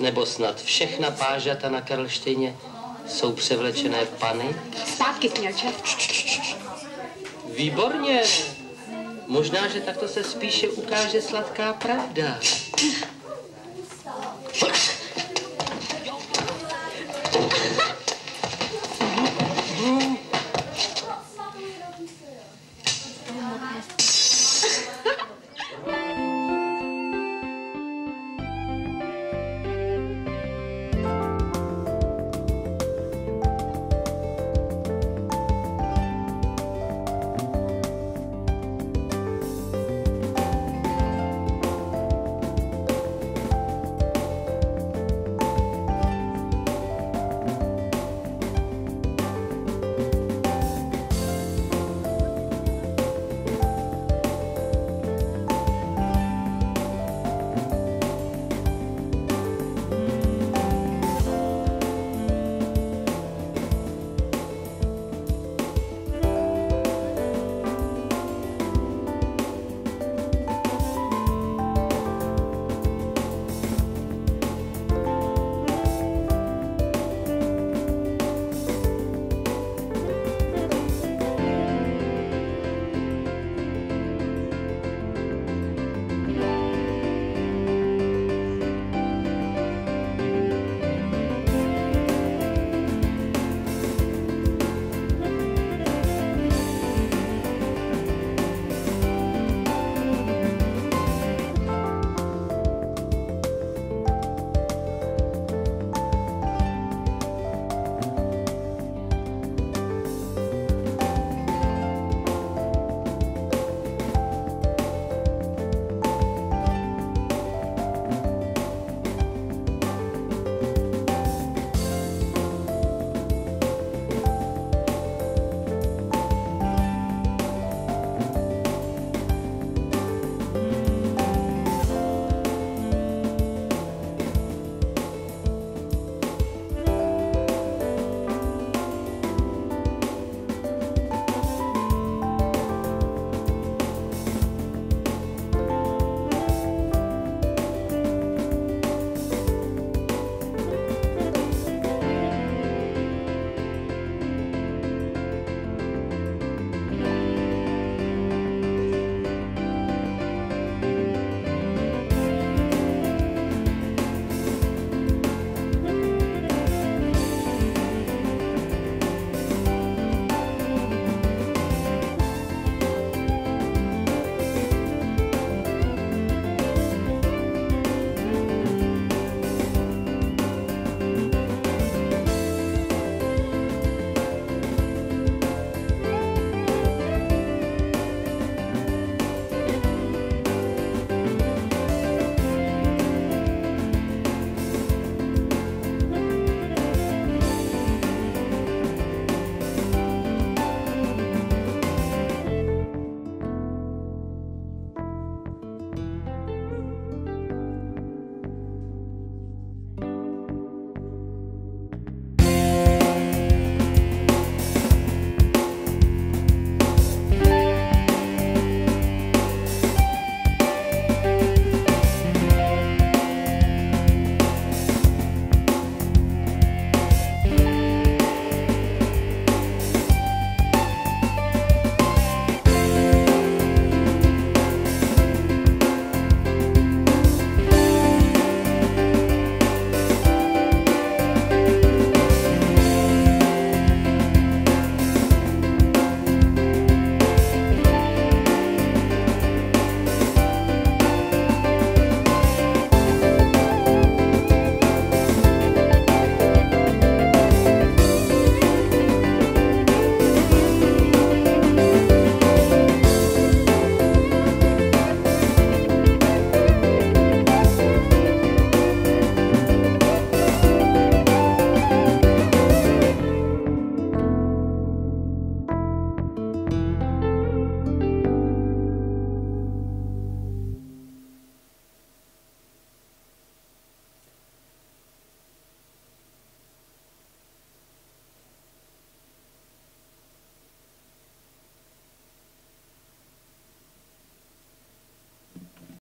nebo snad všechna pážata na Karlštejně jsou převlečené pany? Zpátky, smělče. Výborně. Možná, že takto se spíše ukáže sladká pravda.